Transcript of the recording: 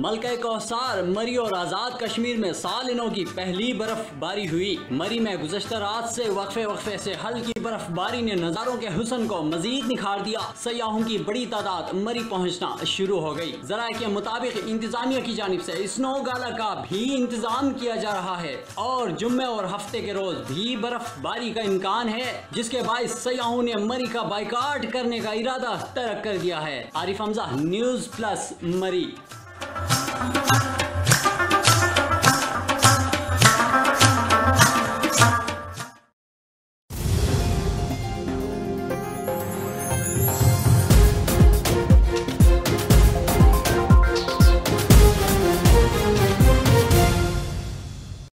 साल मरी और आज़ाद कश्मीर में साल इनों की पहली बर्फबारी हुई। मरी में गुजशत रात से वक्फे वक्फे से हल्की बर्फबारी ने नजारों के हुसन को मजीद निखार दिया। सयाहों की बड़ी तादाद मरी पहुँचना शुरू हो गई जरा के मुताबिक इंतजामिया की जानब ऐसी स्नो गाला का भी इंतज़ाम किया जा रहा है। और जुम्मे और हफ़्ते के रोज भी बर्फबारी का इम्कान है, जिसके बायस सयाहों ने मरी का बाइकाट करने का इरादा तरक कर दिया है। Arif Hamza, news plus Murree. Thank you.